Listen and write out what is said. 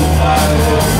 I will